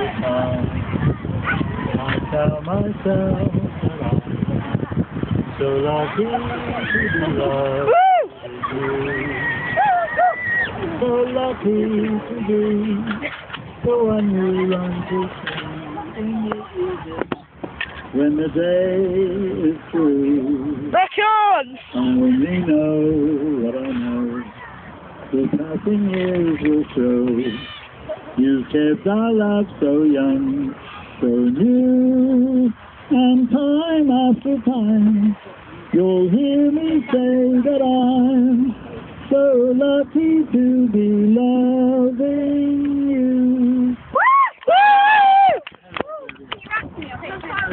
the time. I tell myself that I'm so lucky to be loved. So lucky to be the one who runs to see in the when the day is through. Records! I only know what I know. The passing years will show. You've kept our love so young, so new. And time after time, you'll hear me say that I'm so lucky to be loving